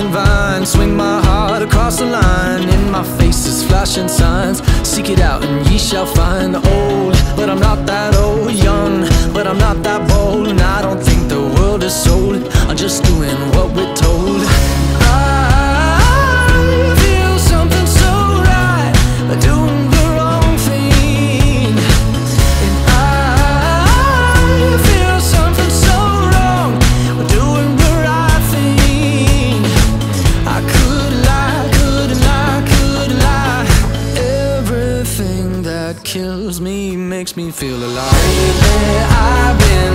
Swinging vine Swing my heart across the line. In my face is flashing signs. Seek it out and ye shall find. The Old, but I'm not that makes me feel alive. Lately I've been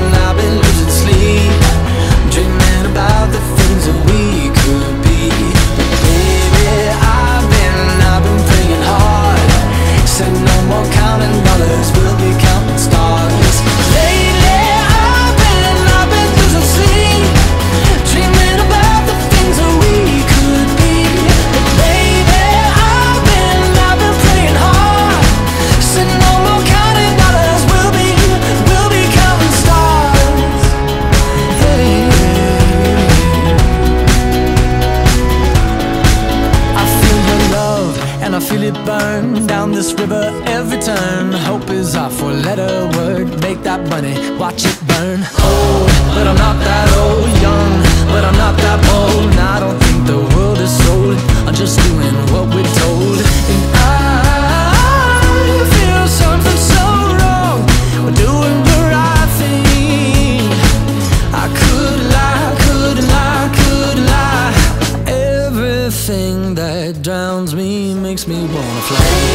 this river every turn. Hope is our four-letter word. Make that money, watch it burn. Old, but I'm not that old. Young, but I'm not that bold. And I don't think the world is sold. I'm just doing what we're told. And I feel something so wrong We're doing the right thing. I could lie, could lie, could lie. Everything that drowns me makes me wanna fly